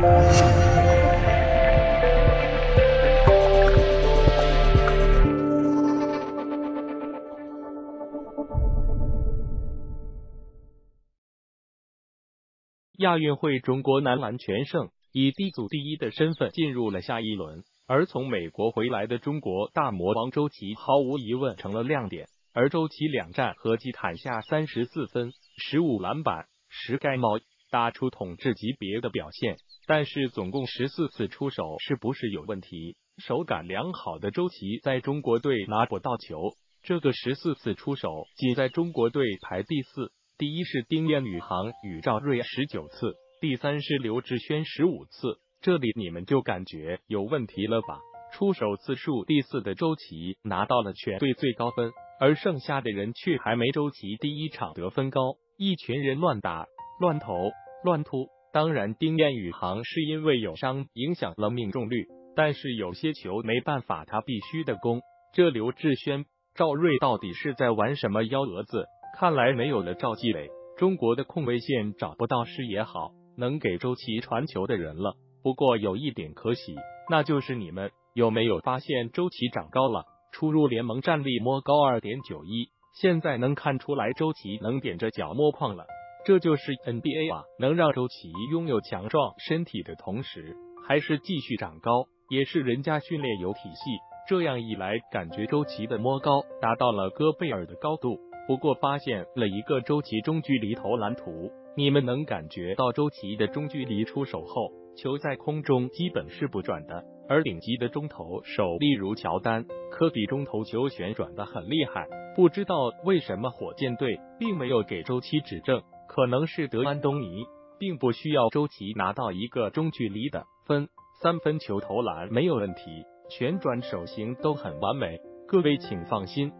亚运会，中国男篮全胜，以 D 组第一的身份进入了下一轮。而从美国回来的中国大魔王周琦，毫无疑问成了亮点。而周琦两战合计砍下三十四分、十五篮板、十盖帽，打出统治级别的表现。但是总共十四次出手，是不是有问题？手感良好的周琦在中国队拿不到球，这个十四次出手仅在中国队排第四。第一是丁彦雨航与赵睿十九次，第三是刘志轩十五次，这里你们就感觉有问题了吧？出手次数第四的周琦拿到了全队最高分，而剩下的人却还没周琦第一场得分高。一群人乱打、乱投、乱突。当然，丁彦雨航是因为有伤影响了命中率，但是有些球没办法，他必须的攻。这刘志轩、赵睿到底是在玩什么幺蛾子？看来没有了赵继磊，中国的控卫线找不到师也好，能给周琦传球的人了。不过有一点可喜，那就是你们有没有发现周琦长高了？初入联盟战力摸高二点九一，现在能看出来周琦能踮着脚摸框了。这就是 NBA 啊，能让周琦拥有强壮身体的同时，还是继续长高，也是人家训练有体系。这样一来，感觉周琦的摸高达到了戈贝尔的高度。不过发现了一个周琦中距离投篮图，你们能感觉到周琦的中距离出手后，球在空中基本是不转的，而顶级的中投手，例如乔丹、科比，中投球旋转的很厉害。不知道为什么火箭队并没有给周琦指正，可能是德安东尼并不需要周琦拿到一个中距离的分，三分球投篮没有问题，旋转手型都很完美。各位请放心。